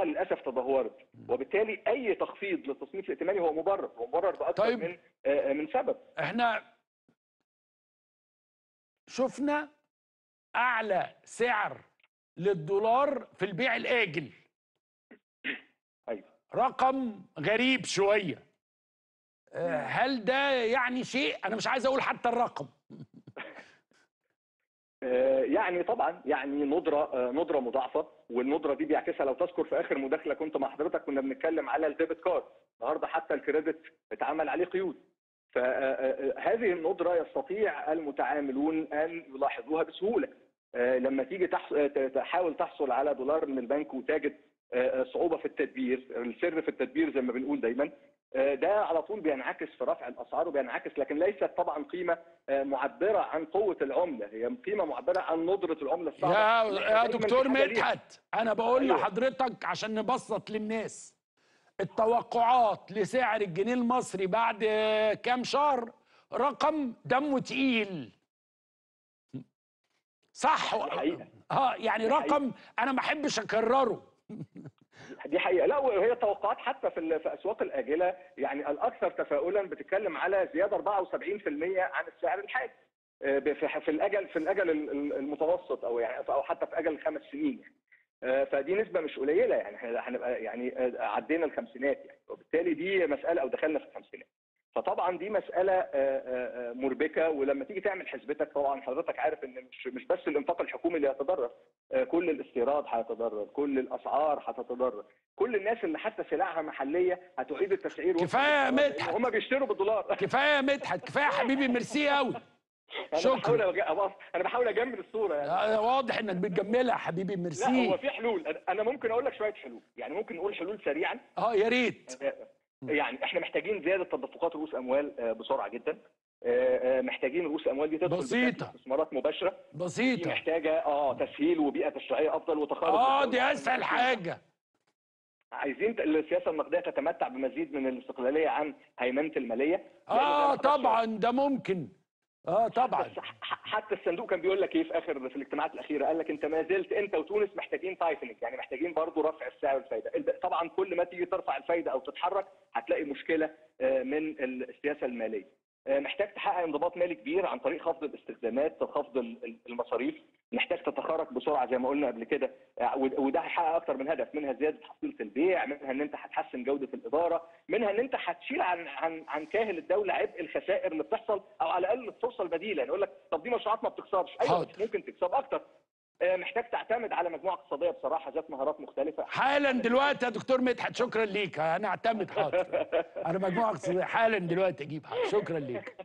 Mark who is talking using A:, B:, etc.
A: بتاعتها للأسف تدهورت. وبالتالي أي تخفيض للتصنيف الائتماني هو مبرر. هو مبرر باكثر
B: طيب.
A: من آه، من سبب.
B: إحنا شفنا أعلى سعر للدولار في البيع الآجل.
A: أيوه
B: رقم غريب شوية. آه، هل ده يعني شيء؟ أنا مش عايز أقول حتى الرقم.
A: آه، يعني طبعا يعني ندرة آه، ندرة مضاعفة والندرة دي بيعكسها لو تذكر في آخر مداخلة كنت مع حضرتك كنا بنتكلم على الديبت كارد النهارده حتى الكريدت اتعمل عليه قيود فهذه الندرة يستطيع المتعاملون أن يلاحظوها بسهولة آه، لما تيجي. آه، تحاول تحصل على دولار من البنك وتجد آه، صعوبة في التدبير السر في التدبير زي ما بنقول دايما آه، ده على طول بينعكس في رفع الأسعار وبينعكس لكن ليست طبعا قيمة آه، معبرة عن قوة العملة هي قيمة معبرة عن ندرة العملة الصعبة
B: يا
A: إحنا
B: يا دكتور. مدحت أنا بقول
A: أيوة.
B: لحضرتك عشان نبسط للناس التوقعات لسعر الجنيه المصري بعد كام شهر رقم دمه تقيل صح. آه يعني. رقم أنا ما أحبش أكرره
A: دي حقيقة. لا وهي توقعات حتى في في أسواق الاجله يعني الأكثر تفاؤلا بتتكلم على زيادة 74% عن السعر الحالي. آه، في الاجل في الأجل ال- ال- المتوسط أو يعني أو حتى في أجل خمس سنين يعني. آه، فدي نسبة مش قليلة يعني. إحنا هنبقى يعني آه، عدينا الخمسينات يعني. وبالتالي دي مسألة أو دخلنا في الخمسينات. فطبعا دي مسألة آه، آه، آه، مربكة. ولما تيجي تعمل حسبتك طبعا حضرتك عارف إن مش مش بس الإنفاق الحكومي اللي هيتضرر كل الاستيراد هيتضرر كل الأسعار هتتضرر. كل الناس اللي حتى سلعها محلية هتعيد التسعير وفق
B: كفاية يا مدحت.
A: هم بيشتروا بالدولار.
B: كفاية يا مدحت. كفاية يا حبيبي ميرسي قوي
A: أنا
B: شكرا.
A: بحاول أج- أبص- أنا بحاول أجمل الصورة يعني.
B: واضح إنك بتجملها حبيبي
A: لا
B: ميرسي.
A: هو في حلول. أنا ممكن أقول لك شوية حلول. يعني ممكن نقول حلول سريعا.
B: آه يا ريت.
A: يعني إحنا محتاجين زيادة تدفقات رؤوس أموال آه، بسرعة جدا. آه، آه، محتاجين رؤوس أموال دي تدخل. بشكل استثمارات مباشرة. دي
B: بسيطه
A: محتاجة آه تسهيل وبيئة تشريعية أفضل وتخارج آه.
B: دي أسهل حاجة.
A: عايزين السياسة النقديه تتمتع بمزيد من الاستقلالية عن هيمنة
B: المالية.
A: آه
B: طبعا ده ممكن. آه طبعا.
A: بس حتى الصندوق كان بيقول لك إيه في آخر في الاجتماعات الأخيرة؟ قال لك أنت ما زلت أنت وتونس محتاجين tightening يعني محتاجين برضه رفع السعر والفايده الب- طبعا كل ما تيجي ترفع الفايدة أو تتحرك هتلاقي مشكلة آه، من السياسة المالية. محتاج تحقق انضباط مالي كبير عن طريق خفض الاستخدامات خفض ال- ال- المصاريف. محتاج تتخارج بسرعة زي ما قلنا قبل كده. آه، ود- وده هيحقق أكتر من هدف منها زيادة حصيلة البيع منها إن أنت هتحسن جودة الإدارة منها إن أنت هتشيل عن عن عن كاهل الدولة عبء الخسائر اللي بتحصل أو على الأقل الفرصة البديلة. يعني يقول لك طب دي مشروعات ما بتخسرش أيوه ممكن تكسب أكتر. محتاج تعتمد على مجموعة اقتصادية بصراحة ذات مهارات مختلفة.
B: حالا دلوقتي يا دكتور مدحت شكرا ليك. أنا أعتمد حاضر. أنا مجموعة اقتصادية حالا دلوقتي أجيب حاضر شكرا ليك.